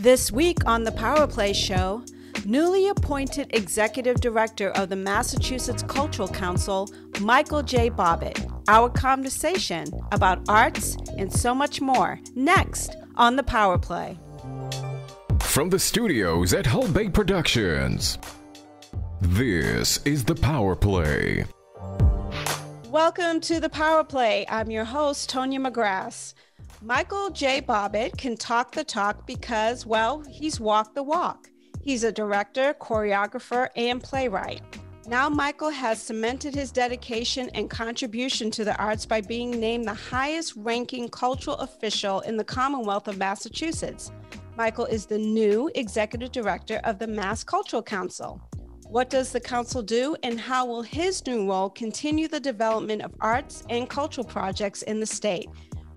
This week on the Power Play Show, newly appointed Executive Director of the Massachusetts Cultural Council, Michael J. Bobbitt. Our conversation about arts and so much more next on the Power Play. From the studios at Hull Bay Productions, this is the Power Play. Welcome to the Power Play. I'm your host, Tonya McGrath. Michael J. Bobbitt can talk the talk because, well, he's walked the walk. He's a director, choreographer, and playwright. Now, Michael has cemented his dedication and contribution to the arts by being named the highest ranking cultural official in the Commonwealth of Massachusetts. Michael is the new executive director of the Mass Cultural Council. What does the council do, and how will his new role continue the development of arts and cultural projects in the state?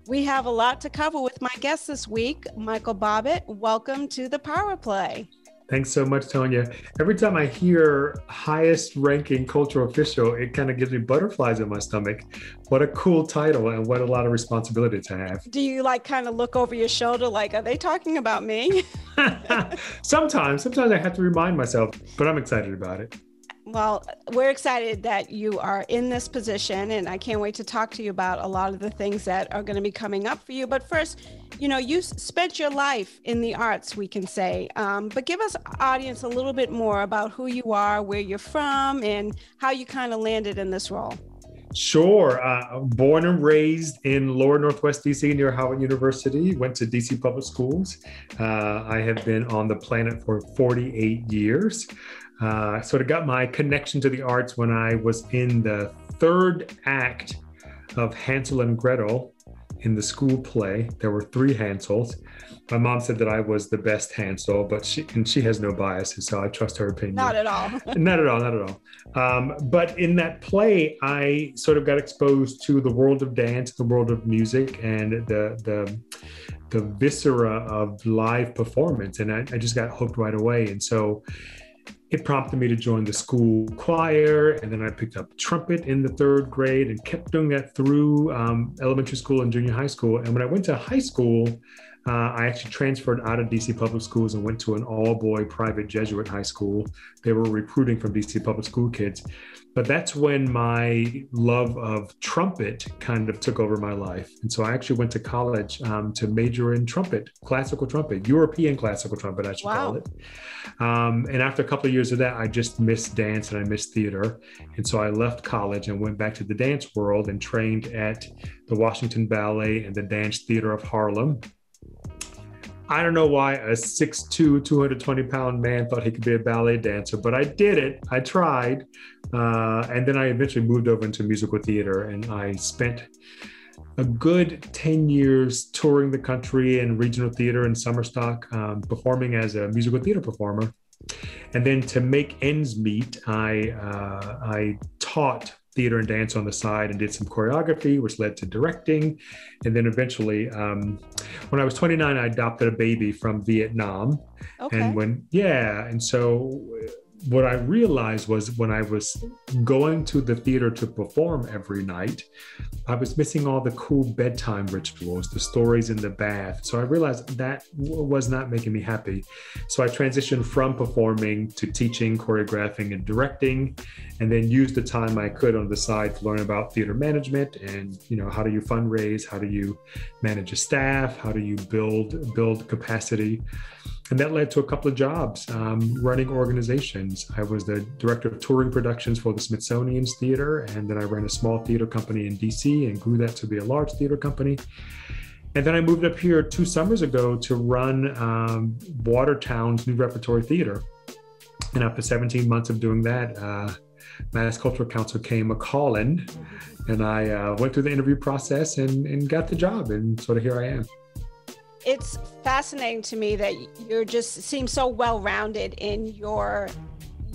We have a lot to cover with my guest this week, Michael Bobbitt. Welcome to the Power Play. Thanks so much, Tonya. Every time I hear highest ranking cultural official, it kind of gives me butterflies in my stomach. What a cool title and what a lot of responsibility to have. Do you like kind of look over your shoulder like, are they talking about me? sometimes, sometimes I have to remind myself, but I'm excited about it. Well, we're excited that you are in this position, and I can't wait to talk to you about a lot of the things that are going to be coming up for you. But first, you know, you spent your life in the arts, we can say. Um, but give us, audience, a little bit more about who you are, where you're from, and how you kind of landed in this role. Sure. Uh, born and raised in lower Northwest DC near Howard University, went to DC public schools. Uh, I have been on the planet for 48 years. Uh, sort of got my connection to the arts when I was in the third act of Hansel and Gretel in the school play. There were three Hansels. My mom said that I was the best Hansel, but she and she has no biases, so I trust her opinion. Not at all. not at all. Not at all. Um, but in that play, I sort of got exposed to the world of dance, the world of music, and the the the viscera of live performance, and I, I just got hooked right away. And so it prompted me to join the school choir. And then I picked up trumpet in the third grade and kept doing that through um, elementary school and junior high school. And when I went to high school, uh, I actually transferred out of DC public schools and went to an all boy private Jesuit high school. They were recruiting from DC public school kids. But that's when my love of trumpet kind of took over my life. And so I actually went to college um, to major in trumpet, classical trumpet, European classical trumpet, I should wow. call it. Um, and after a couple of years of that, I just missed dance and I missed theater. And so I left college and went back to the dance world and trained at the Washington Ballet and the Dance Theater of Harlem I don't know why a 6'2, 220 pound man thought he could be a ballet dancer, but I did it. I tried. Uh, and then I eventually moved over into musical theater and I spent a good 10 years touring the country and regional theater and summer stock, um, performing as a musical theater performer. And then to make ends meet, I, uh, I taught theater and dance on the side and did some choreography, which led to directing. And then eventually, um, when I was 29, I adopted a baby from Vietnam. Okay. And when, yeah. And so what I realized was when I was going to the theater to perform every night, I was missing all the cool bedtime rituals, the stories in the bath. So I realized that was not making me happy. So I transitioned from performing to teaching, choreographing, and directing, and then used the time I could on the side to learn about theater management and you know how do you fundraise, how do you manage a staff, how do you build build capacity and that led to a couple of jobs um, running organizations. I was the director of touring productions for the Smithsonian's Theater, and then I ran a small theater company in DC and grew that to be a large theater company. And then I moved up here two summers ago to run um, Watertown's New Repertory Theater. And after 17 months of doing that, uh, Mass Cultural Council came a calling, and I uh, went through the interview process and, and got the job, and sort of here I am it's fascinating to me that you're just seem so well rounded in your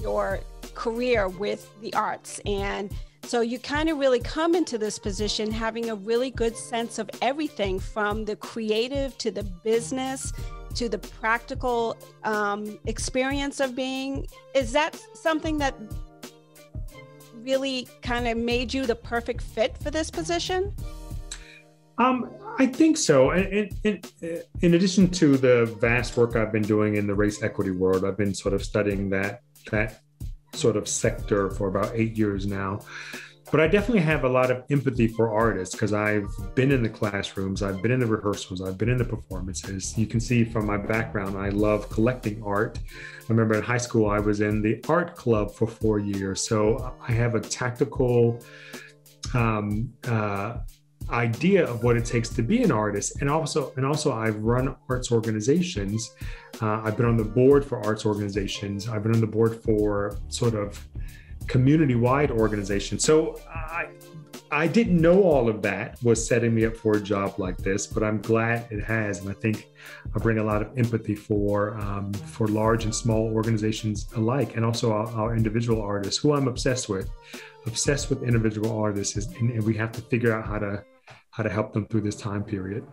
your career with the arts. And so you kind of really come into this position having a really good sense of everything from the creative to the business to the practical um, experience of being. Is that something that really kind of made you the perfect fit for this position? Um, I think so. And, and, and, in addition to the vast work I've been doing in the race equity world, I've been sort of studying that that sort of sector for about eight years now. But I definitely have a lot of empathy for artists because I've been in the classrooms, I've been in the rehearsals, I've been in the performances. You can see from my background, I love collecting art. I remember in high school, I was in the art club for four years. So I have a tactical um, uh, idea of what it takes to be an artist. And also and also i've run arts organizations. Uh, i've been on the board for arts organizations. I've been on the board for sort of community-wide organizations. So i i didn't know all of that was setting me up for a job like this but i'm glad it has. And i think i bring a lot of empathy for um, for large and small organizations alike and also our, our individual artists who i'm obsessed with. Obsessed with individual artists and, and we have to figure out how to how to help them through this time period.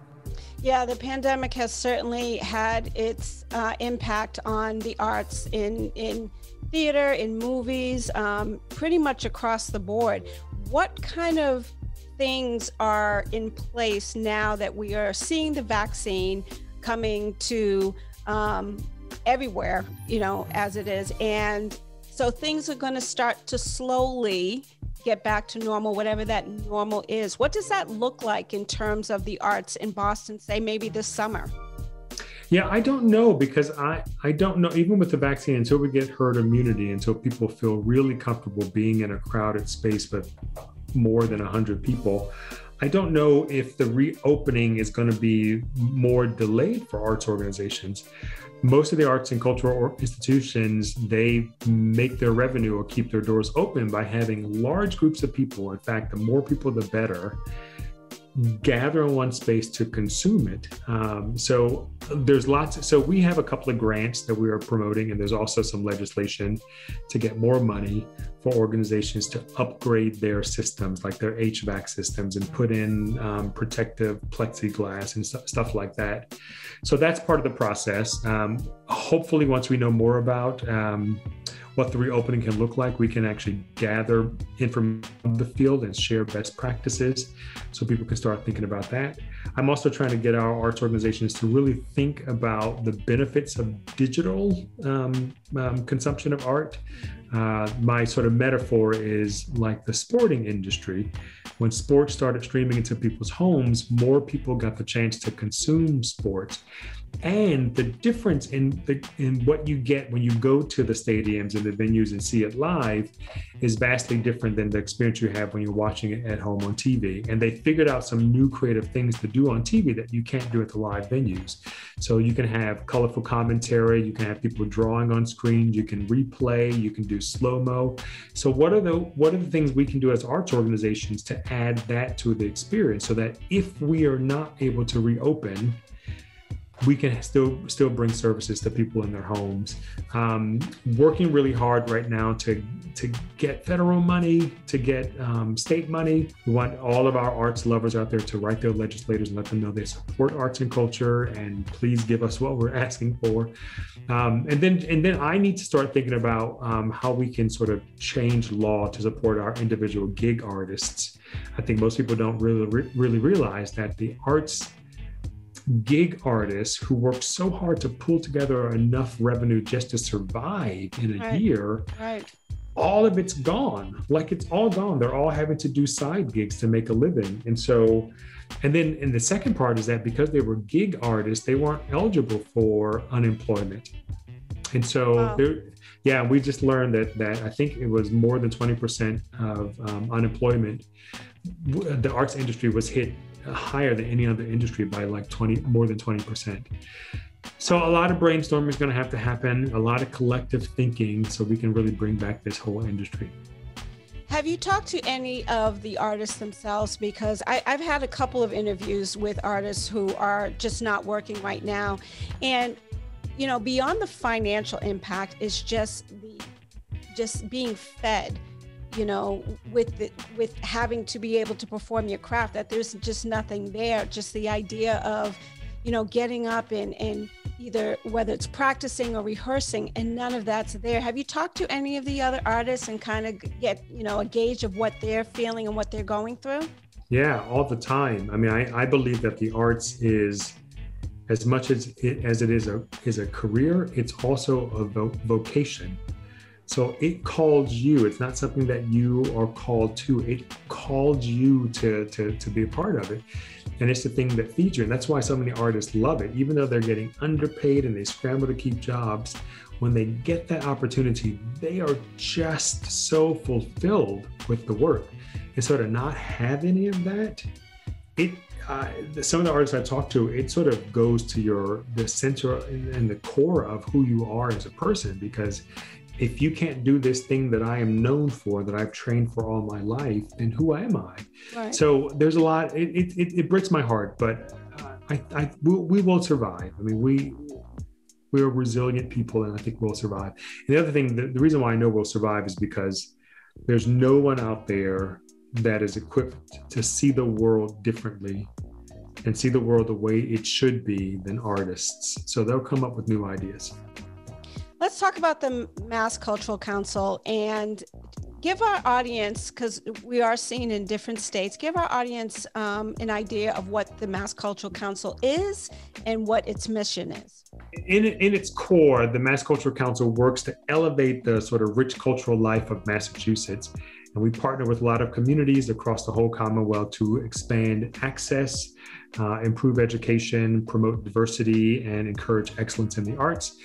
Yeah, the pandemic has certainly had its uh, impact on the arts in in theater, in movies, um, pretty much across the board. What kind of things are in place now that we are seeing the vaccine coming to um, everywhere, you know, as it is, and so things are going to start to slowly get back to normal, whatever that normal is. What does that look like in terms of the arts in Boston, say maybe this summer? Yeah, I don't know because I I don't know even with the vaccine until we get herd immunity until people feel really comfortable being in a crowded space with more than 100 people. I don't know if the reopening is going to be more delayed for arts organizations. Most of the arts and cultural institutions they make their revenue or keep their doors open by having large groups of people. In fact the more people the better gather in one space to consume it. Um, so there's lots. Of, so we have a couple of grants that we are promoting, and there's also some legislation to get more money for organizations to upgrade their systems, like their HVAC systems, and put in um, protective plexiglass and st- stuff like that. So that's part of the process. Um, hopefully, once we know more about um, what the reopening can look like. We can actually gather information from the field and share best practices so people can start thinking about that. I'm also trying to get our arts organizations to really think about the benefits of digital um, um, consumption of art. Uh, my sort of metaphor is like the sporting industry. When sports started streaming into people's homes, more people got the chance to consume sports and the difference in the in what you get when you go to the stadiums and the venues and see it live is vastly different than the experience you have when you're watching it at home on TV. And they figured out some new creative things to do on TV that you can't do at the live venues. So you can have colorful commentary, you can have people drawing on screens, you can replay, you can do slow mo. So what are the what are the things we can do as arts organizations to add that to the experience so that if we are not able to reopen we can still still bring services to people in their homes. Um, working really hard right now to to get federal money, to get um, state money. We want all of our arts lovers out there to write their legislators and let them know they support arts and culture, and please give us what we're asking for. Um, and then and then I need to start thinking about um, how we can sort of change law to support our individual gig artists. I think most people don't really really realize that the arts gig artists who work so hard to pull together enough revenue just to survive in a right. year. Right. All of it's gone. Like it's all gone. They're all having to do side gigs to make a living. And so, and then, and the second part is that because they were gig artists, they weren't eligible for unemployment. And so wow. there, yeah, we just learned that that I think it was more than 20% of um, unemployment. The arts industry was hit higher than any other industry by like 20 more than 20% so a lot of brainstorming is going to have to happen a lot of collective thinking so we can really bring back this whole industry have you talked to any of the artists themselves? Because I, have had a couple of interviews with artists who are just not working right now. And, you know, beyond the financial impact is just the just being fed you know with the, with having to be able to perform your craft that there's just nothing there just the idea of you know getting up and and either whether it's practicing or rehearsing and none of that's there have you talked to any of the other artists and kind of get you know a gauge of what they're feeling and what they're going through Yeah, all the time. I mean, I, I believe that the arts is as much as it, as it is a is a career, it's also a vo- vocation. So it called you. It's not something that you are called to. It called you to, to, to be a part of it. And it's the thing that feeds you. And that's why so many artists love it. Even though they're getting underpaid and they scramble to keep jobs, when they get that opportunity, they are just so fulfilled with the work. And so to not have any of that, it uh, some of the artists I talk to, it sort of goes to your the center and the core of who you are as a person because if you can't do this thing that I am known for, that I've trained for all my life, then who am I? Right. So there's a lot. It, it, it, breaks my heart, but uh, I, I we, we, will survive. I mean, we we're resilient people, and I think we'll survive. And the other thing, the, the reason why I know we'll survive is because there's no one out there that is equipped to see the world differently and see the world the way it should be than artists. So they'll come up with new ideas. Let's talk about the Mass Cultural Council and give our audience, because we are seeing in different states, give our audience um, an idea of what the Mass Cultural Council is and what its mission is. In, in its core, the Mass Cultural Council works to elevate the sort of rich cultural life of Massachusetts. And we partner with a lot of communities across the whole Commonwealth to expand access, uh, improve education, promote diversity, and encourage excellence in the arts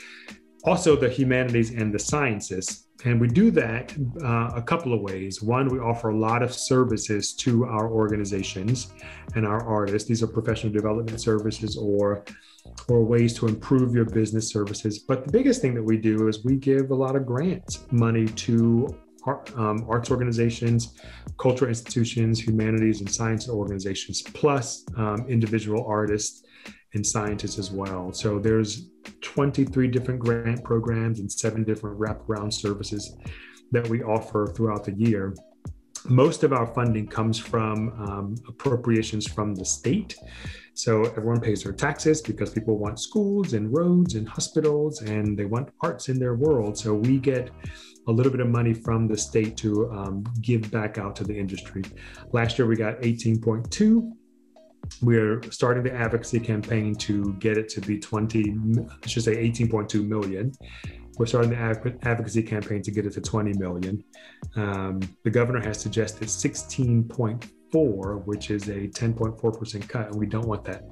also the humanities and the sciences. And we do that uh, a couple of ways. One, we offer a lot of services to our organizations and our artists. These are professional development services or or ways to improve your business services. But the biggest thing that we do is we give a lot of grant money to um, arts organizations, cultural institutions, humanities and science organizations, plus um, individual artists and scientists as well. So there's 23 different grant programs and seven different wraparound services that we offer throughout the year. Most of our funding comes from um, appropriations from the state. So everyone pays their taxes because people want schools and roads and hospitals and they want arts in their world. So we get a little bit of money from the state to um, give back out to the industry. Last year we got 18.2 we're starting the advocacy campaign to get it to be 20, I should say 18.2 million. We're starting the advocacy campaign to get it to 20 million. Um, the governor has suggested 16.4, which is a 10.4% cut, and we don't want that.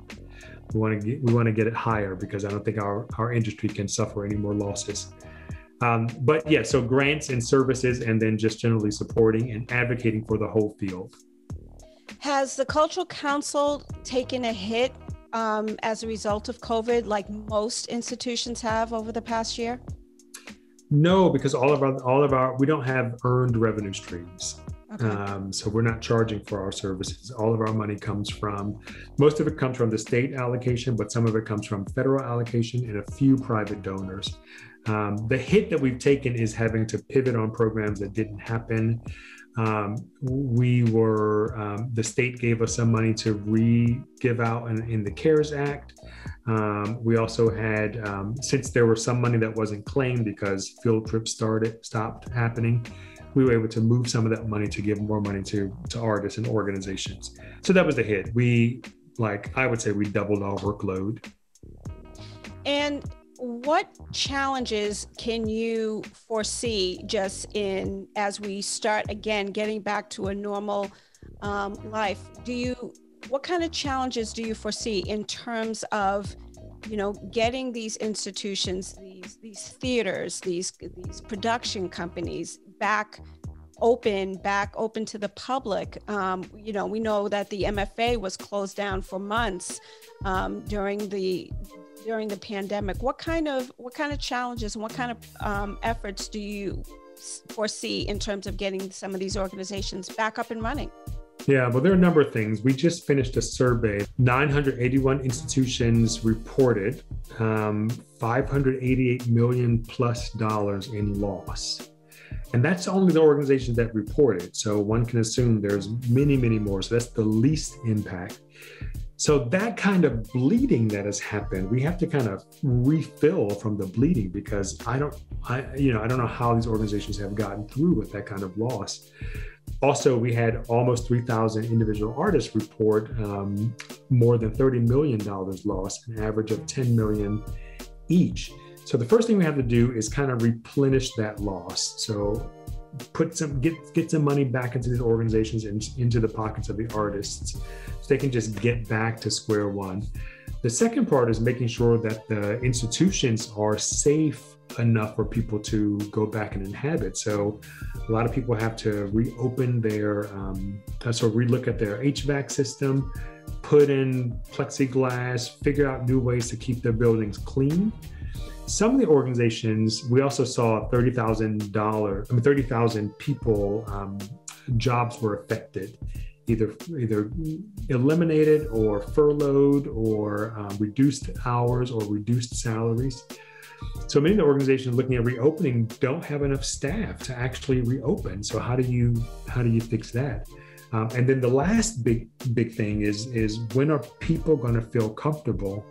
We want to get, we want to get it higher because I don't think our, our industry can suffer any more losses. Um, but yeah, so grants and services, and then just generally supporting and advocating for the whole field. Has the Cultural Council taken a hit um, as a result of COVID, like most institutions have over the past year? No, because all of our all of our we don't have earned revenue streams. Okay. Um, so we're not charging for our services. All of our money comes from most of it comes from the state allocation, but some of it comes from federal allocation and a few private donors. Um, the hit that we've taken is having to pivot on programs that didn't happen. Um, we were, um, the state gave us some money to re give out in, in the CARES Act. Um, we also had, um, since there was some money that wasn't claimed because field trips started, stopped happening, we were able to move some of that money to give more money to, to artists and organizations. So that was the hit. We, like, I would say we doubled our workload. And what challenges can you foresee just in as we start again getting back to a normal um, life? Do you what kind of challenges do you foresee in terms of you know getting these institutions these these theaters these these production companies back open back open to the public? Um, you know we know that the mfa was closed down for months um, during the during the pandemic. What kind of what kind of challenges and what kind of um, efforts do you foresee in terms of getting some of these organizations back up and running? Yeah, well, there are a number of things. We just finished a survey. 981 institutions reported um, 588 million plus dollars in loss. And that's only the organizations that reported. So one can assume there's many, many more. So that's the least impact. So that kind of bleeding that has happened, we have to kind of refill from the bleeding because I don't, I you know, I don't know how these organizations have gotten through with that kind of loss. also, we had almost 3,000 individual artists report um, more than $30 million lost, an average of 10 million each. So the first thing we have to do is kind of replenish that loss. So put some get get some money back into these organizations and into the pockets of the artists so they can just get back to square one. The second part is making sure that the institutions are safe enough for people to go back and inhabit. So a lot of people have to reopen their, um, so relook at their HVAC system, put in plexiglass, figure out new ways to keep their buildings clean. Some of the organizations, we also saw $30,000, I mean, 30,000 people, um, jobs were affected either either eliminated or furloughed or um, reduced hours or reduced salaries. So many of the organizations looking at reopening don't have enough staff to actually reopen. So how do you how do you fix that? Um, and then the last big big thing is is when are people going to feel comfortable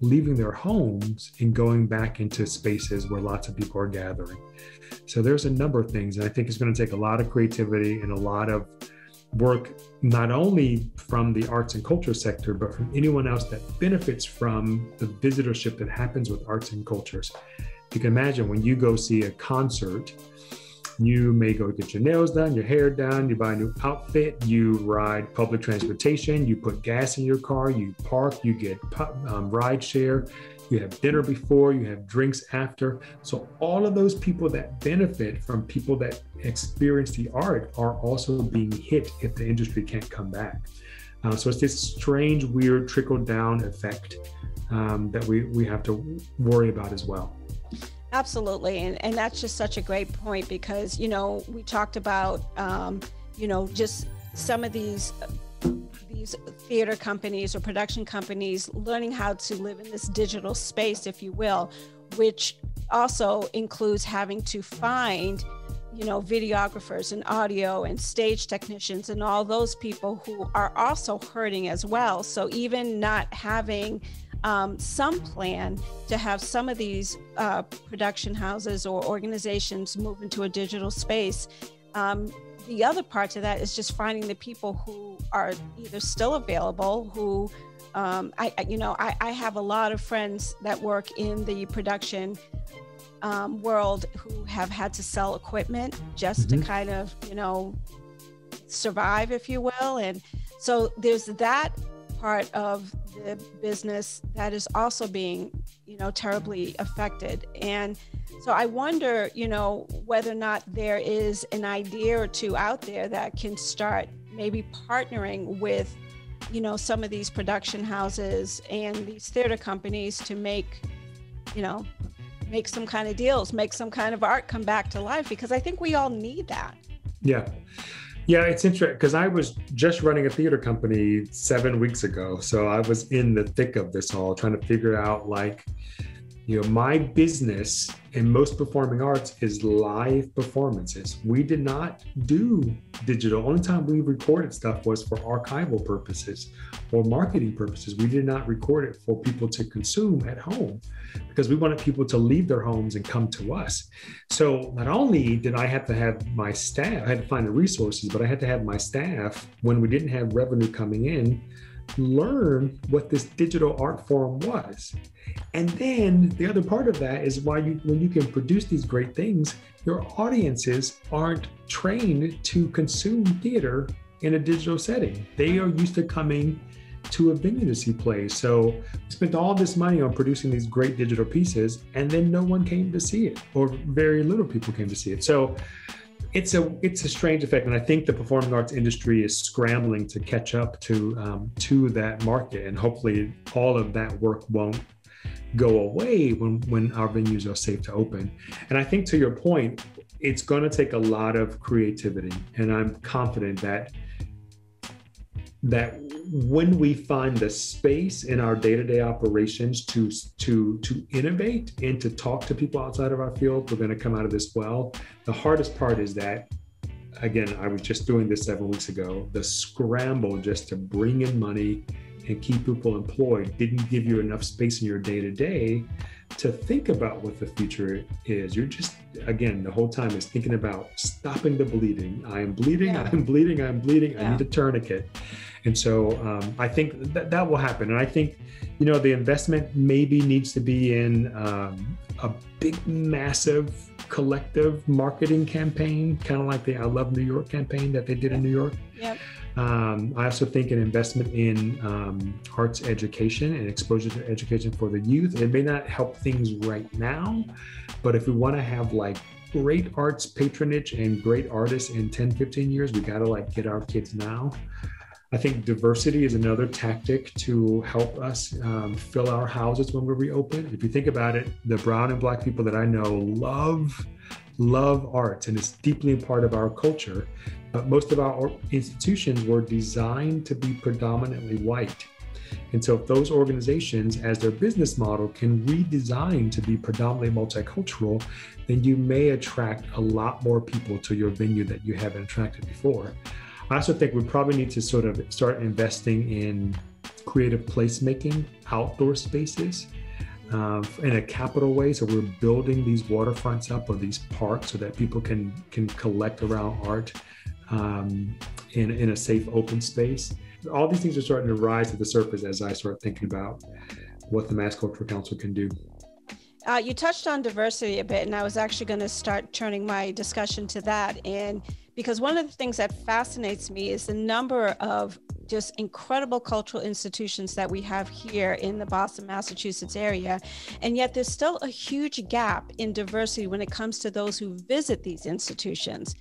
leaving their homes and going back into spaces where lots of people are gathering? So there's a number of things, and I think it's going to take a lot of creativity and a lot of work not only from the arts and culture sector, but from anyone else that benefits from the visitorship that happens with arts and cultures. You can imagine when you go see a concert, you may go get your nails done, your hair done, you buy a new outfit, you ride public transportation, you put gas in your car, you park, you get um, ride share, you have dinner before, you have drinks after. So, all of those people that benefit from people that experience the art are also being hit if the industry can't come back. Uh, so, it's this strange, weird trickle down effect um, that we, we have to worry about as well. Absolutely. And, and that's just such a great point because, you know, we talked about, um, you know, just some of these these theater companies or production companies learning how to live in this digital space, if you will, which also includes having to find you know videographers and audio and stage technicians and all those people who are also hurting as well so even not having um, some plan to have some of these uh, production houses or organizations move into a digital space um, the other part to that is just finding the people who are either still available, who um, I, you know, I, I, have a lot of friends that work in the production um, world who have had to sell equipment just mm-hmm. to kind of, you know, survive, if you will. And so there's that part of the business that is also being, you know, terribly affected. And so I wonder, you know, whether or not there is an idea or two out there that can start maybe partnering with, you know, some of these production houses and these theater companies to make, you know, make some kind of deals, make some kind of art come back to life because I think we all need that. Yeah. Yeah, it's interesting because I was just running a theater company seven weeks ago. So I was in the thick of this all, trying to figure out like, you know, my business in most performing arts is live performances. We did not do digital. Only time we recorded stuff was for archival purposes or marketing purposes. We did not record it for people to consume at home because we wanted people to leave their homes and come to us. So not only did I have to have my staff, I had to find the resources, but I had to have my staff when we didn't have revenue coming in learn what this digital art form was. And then the other part of that is why you when you can produce these great things, your audiences aren't trained to consume theater in a digital setting. They are used to coming to a venue to see plays. So we spent all this money on producing these great digital pieces, and then no one came to see it, or very little people came to see it. So it's a it's a strange effect, and I think the performing arts industry is scrambling to catch up to um, to that market, and hopefully all of that work won't go away when when our venues are safe to open. And I think to your point, it's going to take a lot of creativity, and I'm confident that that when we find the space in our day-to-day operations to to to innovate and to talk to people outside of our field we're going to come out of this well the hardest part is that again i was just doing this seven weeks ago the scramble just to bring in money and keep people employed didn't give you enough space in your day to day to think about what the future is. You're just, again, the whole time is thinking about stopping the bleeding. I am bleeding, yeah. I'm bleeding, I'm bleeding, yeah. I need a tourniquet. And so um, I think that that will happen. And I think, you know, the investment maybe needs to be in um, a big, massive collective marketing campaign, kind of like the I Love New York campaign that they did in New York. Yep. Um, I also think an investment in um, arts education and exposure to education for the youth. It may not help things right now, but if we want to have like great arts patronage and great artists in 10, 15 years, we got to like get our kids now. I think diversity is another tactic to help us um, fill our houses when we reopen. If you think about it, the brown and black people that I know love, love arts, and it's deeply part of our culture. But most of our institutions were designed to be predominantly white. And so, if those organizations, as their business model, can redesign to be predominantly multicultural, then you may attract a lot more people to your venue that you haven't attracted before. I also think we probably need to sort of start investing in creative placemaking, outdoor spaces. Uh, in a capital way, so we're building these waterfronts up or these parks so that people can can collect around art um, in in a safe open space. All these things are starting to rise to the surface as I start thinking about what the Mass Cultural Council can do. Uh, you touched on diversity a bit, and I was actually going to start turning my discussion to that. And because one of the things that fascinates me is the number of just incredible cultural institutions that we have here in the Boston, Massachusetts area. And yet there's still a huge gap in diversity when it comes to those who visit these institutions.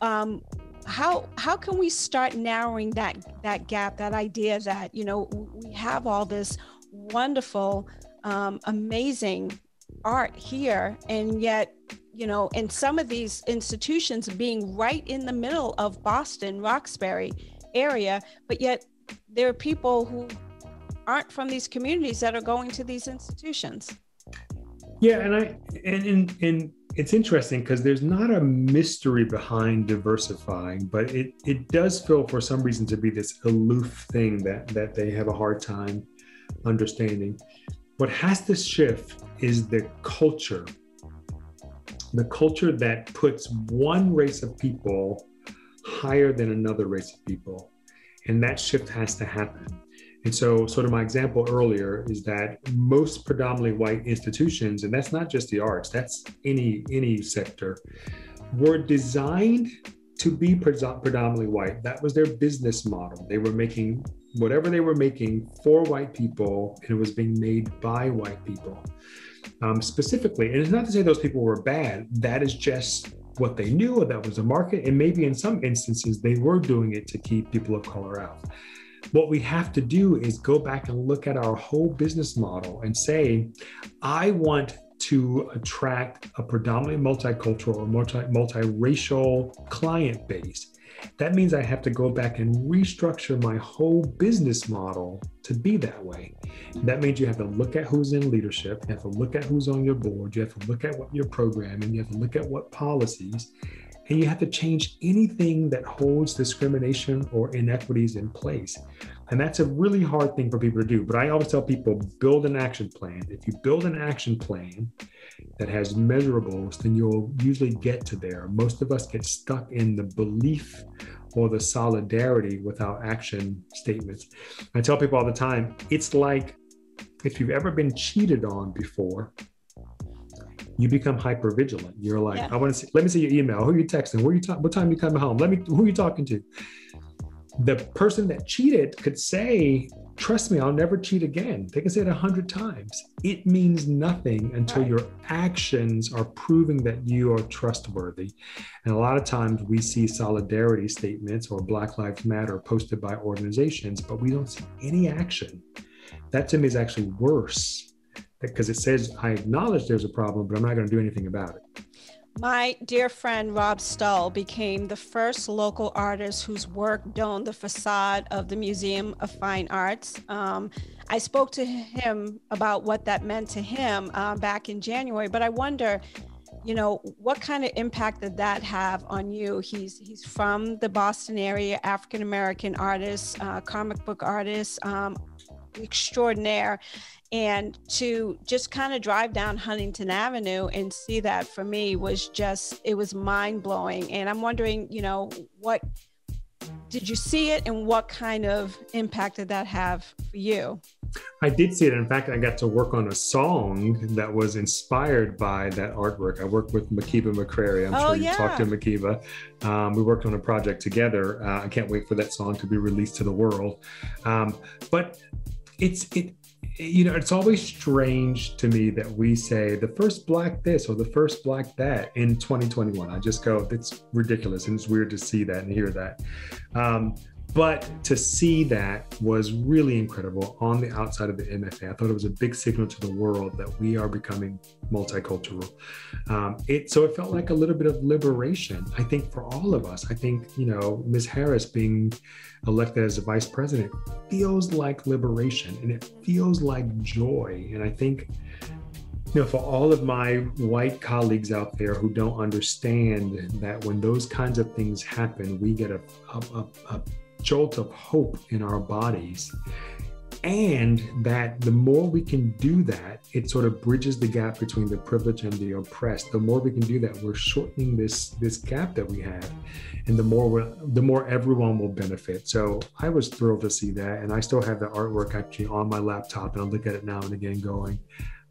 Um, how how can we start narrowing that that gap that idea that you know we have all this wonderful um, amazing art here and yet you know, and some of these institutions being right in the middle of Boston, Roxbury area, but yet there are people who aren't from these communities that are going to these institutions. Yeah, and I and and, and it's interesting because there's not a mystery behind diversifying, but it it does feel for some reason to be this aloof thing that that they have a hard time understanding. What has to shift is the culture the culture that puts one race of people higher than another race of people. And that shift has to happen. And so, sort of my example earlier is that most predominantly white institutions, and that's not just the arts, that's any any sector, were designed to be predominantly white. That was their business model. They were making whatever they were making for white people, and it was being made by white people um, specifically. And it's not to say those people were bad, that is just what they knew, or that was the market. And maybe in some instances, they were doing it to keep people of color out. What we have to do is go back and look at our whole business model and say, I want to attract a predominantly multicultural or multi, multiracial client base. That means I have to go back and restructure my whole business model to be that way. That means you have to look at who's in leadership, you have to look at who's on your board, you have to look at what you're programming, you have to look at what policies, and you have to change anything that holds discrimination or inequities in place. And that's a really hard thing for people to do. But I always tell people build an action plan. If you build an action plan that has measurables, then you'll usually get to there. Most of us get stuck in the belief or the solidarity without action statements. I tell people all the time it's like if you've ever been cheated on before, you become hyper vigilant. You're like, yeah. I want to see, let me see your email. Who are you texting? Where you talking? What time are you coming home? Let me, who are you talking to? The person that cheated could say, trust me, I'll never cheat again. They can say it a hundred times. It means nothing until right. your actions are proving that you are trustworthy. And a lot of times we see solidarity statements or Black Lives Matter posted by organizations, but we don't see any action. That to me is actually worse because it says, I acknowledge there's a problem, but I'm not going to do anything about it. My dear friend Rob Stull became the first local artist whose work donned the facade of the Museum of Fine Arts. Um, I spoke to him about what that meant to him uh, back in January, but I wonder, you know, what kind of impact did that have on you? He's he's from the Boston area, African American artist, uh, comic book artist. Um, extraordinaire. And to just kind of drive down Huntington Avenue and see that for me was just, it was mind blowing. And I'm wondering, you know, what did you see it and what kind of impact did that have for you? I did see it. In fact, I got to work on a song that was inspired by that artwork. I worked with Makiba McCrary. I'm oh, sure you yeah. talked to Makiba. Um, we worked on a project together. Uh, I can't wait for that song to be released to the world. Um, but it's it you know, it's always strange to me that we say the first black this or the first black that in 2021. I just go, that's ridiculous. And it's weird to see that and hear that. Um, but to see that was really incredible on the outside of the MFA. I thought it was a big signal to the world that we are becoming multicultural. Um, it so it felt like a little bit of liberation. I think for all of us. I think you know Ms. Harris being elected as a vice president feels like liberation, and it feels like joy. And I think you know, for all of my white colleagues out there who don't understand that when those kinds of things happen, we get a, a, a, a jolt of hope in our bodies. And that the more we can do that, it sort of bridges the gap between the privileged and the oppressed. The more we can do that, we're shortening this this gap that we have, and the more the more everyone will benefit. So I was thrilled to see that, and I still have the artwork actually on my laptop, and I look at it now and again, going,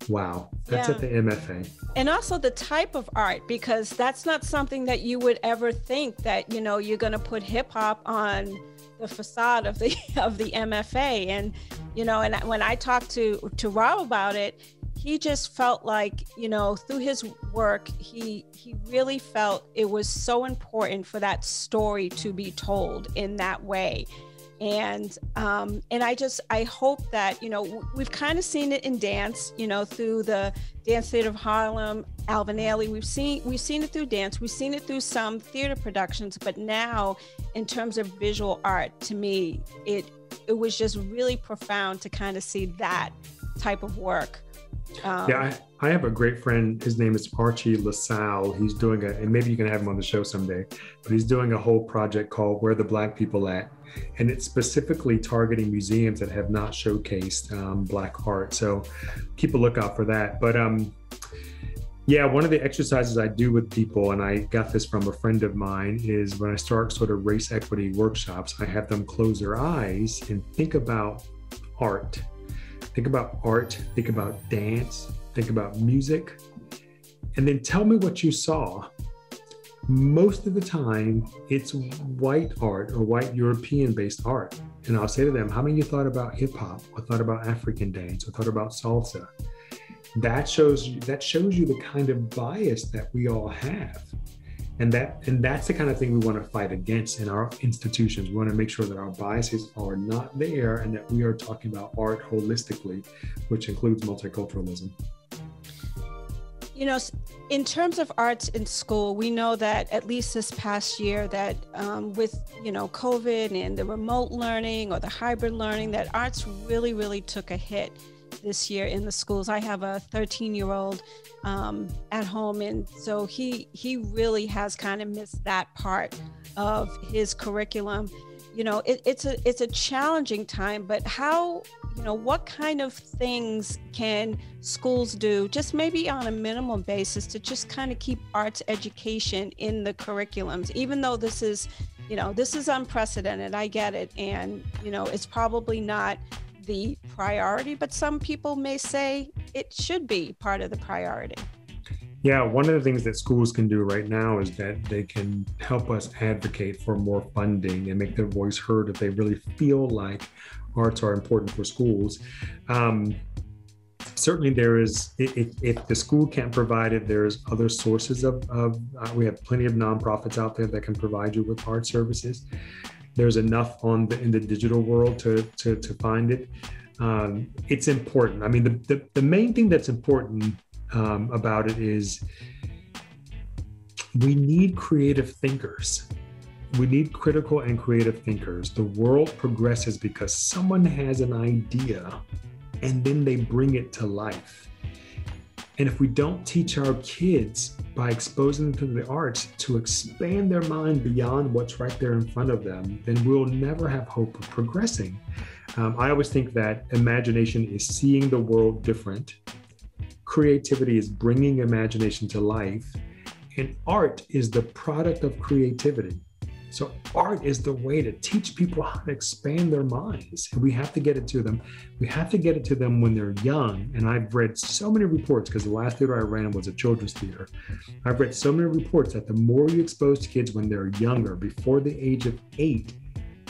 Wow, that's yeah. at the MFA. And also the type of art, because that's not something that you would ever think that you know you're going to put hip hop on the facade of the of the MFA. And you know, and when I talked to to Rob about it, he just felt like you know through his work, he he really felt it was so important for that story to be told in that way and um, and I just I hope that you know we've kind of seen it in dance, you know, through the Dance Theater of Harlem, Alvin Ailey. We've seen we've seen it through dance, we've seen it through some theater productions, but now in terms of visual art, to me, it it was just really profound to kind of see that type of work. Um, yeah, I, I, have a great friend. His name is Archie LaSalle. He's doing a, and maybe you can have him on the show someday, but he's doing a whole project called Where the Black People At and it's specifically targeting museums that have not showcased um, Black art. So keep a lookout for that. But um, yeah, one of the exercises I do with people, and I got this from a friend of mine, is when I start sort of race equity workshops, I have them close their eyes and think about art. Think about art, think about dance, think about music, and then tell me what you saw most of the time it's white art or white European based art. And I'll say to them, how many of you thought about hip hop or thought about African dance or thought about salsa? That shows that shows you the kind of bias that we all have. And that and that's the kind of thing we want to fight against in our institutions. We want to make sure that our biases are not there and that we are talking about art holistically, which includes multiculturalism. You know, in terms of arts in school, we know that at least this past year, that um, with you know COVID and the remote learning or the hybrid learning, that arts really, really took a hit this year in the schools. I have a 13 year old um, at home, and so he he really has kind of missed that part of his curriculum. You know, it, it's a it's a challenging time, but how you know, what kind of things can schools do, just maybe on a minimum basis, to just kind of keep arts education in the curriculums, even though this is, you know, this is unprecedented. I get it. And, you know, it's probably not the priority, but some people may say it should be part of the priority. Yeah, one of the things that schools can do right now is that they can help us advocate for more funding and make their voice heard if they really feel like arts are important for schools. Um, certainly, there is, if, if, the school can't provide it, there's other sources of, of uh, we have plenty of nonprofits out there that can provide you with art services. There's enough on the, in the digital world to, to, to find it. Um, it's important. I mean, the, the, the main thing that's important um, about it is we need creative thinkers we need critical and creative thinkers. The world progresses because someone has an idea and then they bring it to life. And if we don't teach our kids by exposing them to the arts to expand their mind beyond what's right there in front of them, then we'll never have hope of progressing. Um, I always think that imagination is seeing the world different, creativity is bringing imagination to life, and art is the product of creativity. So, art is the way to teach people how to expand their minds. And we have to get it to them. We have to get it to them when they're young. And I've read so many reports because the last theater I ran was a children's theater. I've read so many reports that the more you expose to kids when they're younger, before the age of eight,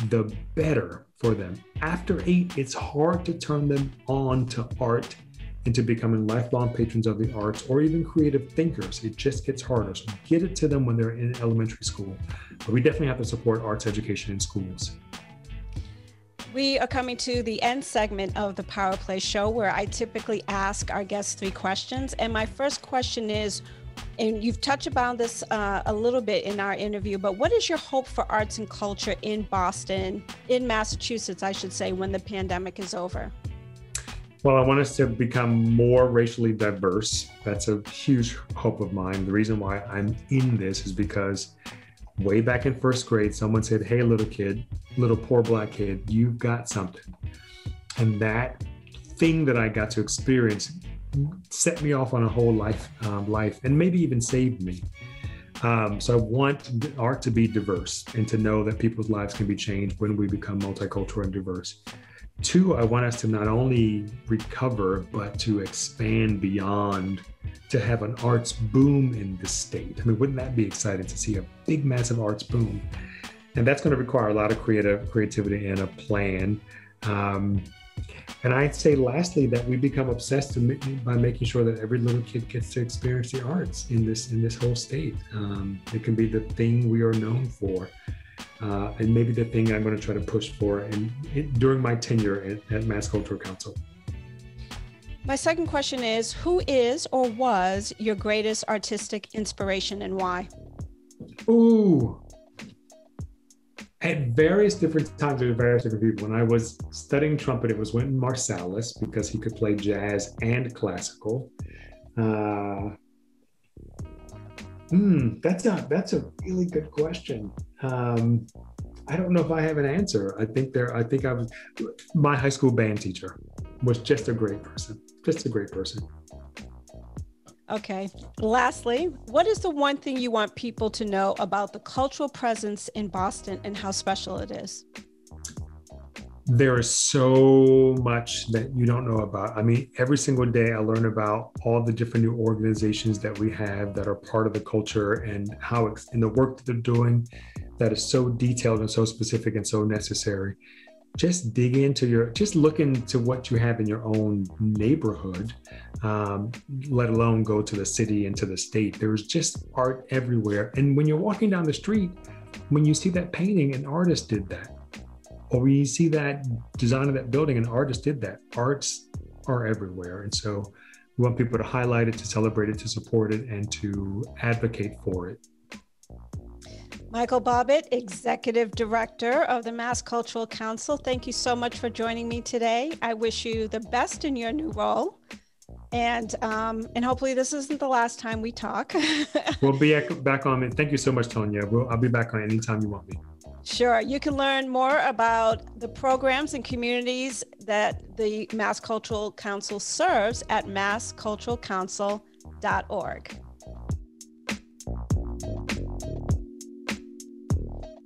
the better for them. After eight, it's hard to turn them on to art into becoming lifelong patrons of the arts or even creative thinkers. It just gets harder. So get it to them when they're in elementary school. But we definitely have to support arts education in schools. We are coming to the end segment of the Power Play show where I typically ask our guests three questions. And my first question is, and you've touched upon this uh, a little bit in our interview, but what is your hope for arts and culture in Boston, in Massachusetts, I should say, when the pandemic is over? Well, I want us to become more racially diverse. That's a huge hope of mine. The reason why I'm in this is because way back in first grade, someone said, Hey, little kid, little poor black kid, you've got something. And that thing that I got to experience set me off on a whole life, um, life and maybe even saved me. Um, so I want art to be diverse and to know that people's lives can be changed when we become multicultural and diverse. Two, I want us to not only recover, but to expand beyond to have an arts boom in the state. I mean, wouldn't that be exciting to see a big, massive arts boom? And that's going to require a lot of creative creativity and a plan. Um, and I'd say, lastly, that we become obsessed by making sure that every little kid gets to experience the arts in this in this whole state. Um, it can be the thing we are known for uh, and maybe the thing I'm going to try to push for in, in during my tenure at, at Mass Cultural Council. My second question is Who is or was your greatest artistic inspiration and why? Ooh. At various different times with various different people. When I was studying trumpet, it was Wynton Marsalis because he could play jazz and classical. Uh, hmm, that's a that's a really good question. Um, I don't know if I have an answer. I think there. I think I was. My high school band teacher was just a great person. Just a great person. Okay. Lastly, what is the one thing you want people to know about the cultural presence in Boston and how special it is? There is so much that you don't know about. I mean, every single day I learn about all the different new organizations that we have that are part of the culture and how it's in the work that they're doing that is so detailed and so specific and so necessary. Just dig into your just look into what you have in your own neighborhood um, let alone go to the city and to the state. There's just art everywhere. And when you're walking down the street when you see that painting an artist did that or when you see that design of that building an artist did that arts are everywhere and so we want people to highlight it to celebrate it to support it and to advocate for it Michael Bobbitt, Executive Director of the Mass Cultural Council. Thank you so much for joining me today. I wish you the best in your new role. And um, and hopefully this isn't the last time we talk. we'll be back on. It. Thank you so much, Tonya. We'll, I'll be back on anytime you want me. Sure. You can learn more about the programs and communities that the Mass Cultural Council serves at massculturalcouncil.org.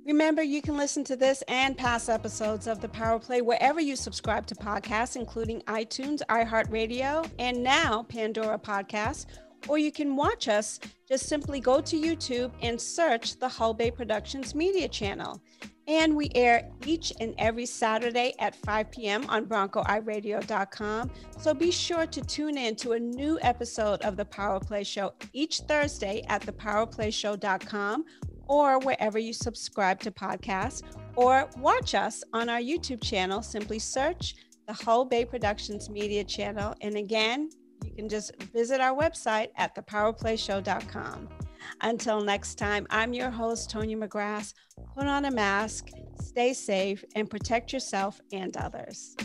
Remember, you can listen to this and past episodes of the Power Play wherever you subscribe to podcasts, including iTunes, iHeartRadio, and now Pandora Podcasts. Or you can watch us. Just simply go to YouTube and search the Hull Bay Productions Media channel. And we air each and every Saturday at 5 p.m. on BroncoIRadio.com. So be sure to tune in to a new episode of the Power Play Show each Thursday at thepowerplayshow.com or wherever you subscribe to podcasts, or watch us on our YouTube channel. Simply search the Hull Bay Productions Media channel. And again, can just visit our website at thepowerplayshow.com. Until next time, I'm your host, Tonya McGrath. Put on a mask, stay safe, and protect yourself and others.